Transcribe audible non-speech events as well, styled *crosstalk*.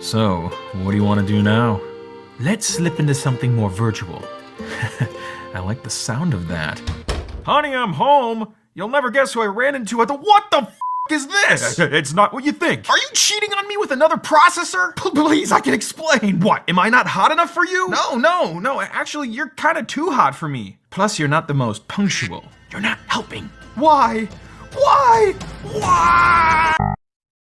So, what do you want to do now? Let's slip into something more virtual. *laughs* I like the sound of that. Honey, I'm home! You'll never guess who I ran into at the- What the is this? *laughs* It's not what you think. Are you cheating on me with another processor? P- *laughs* Please, I can explain. What, am I not hot enough for you? No, no, no. Actually, you're kind of too hot for me. Plus, you're not the most punctual. You're not helping. Why? Why?